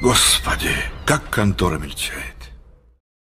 Господи, как контора мельчает.